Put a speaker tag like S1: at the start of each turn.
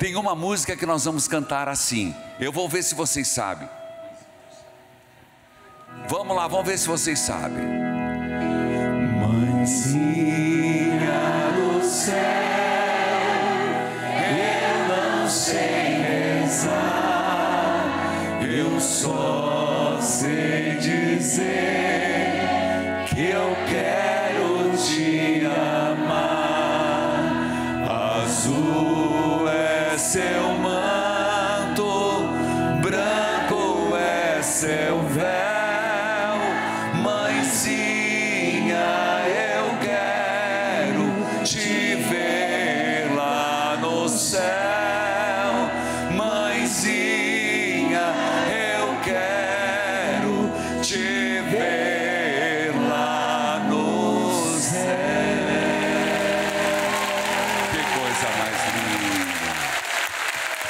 S1: Tem uma música que nós vamos cantar assim. Eu vou ver se vocês sabem. Vamos lá, vamos ver se vocês sabem. Mãezinha do céu, eu não sei rezar, eu só sei dizer que eu quero te amar. Azul seu manto, branco é seu véu, mãezinha, eu quero te ver lá no céu, mãezinha, eu quero te ver.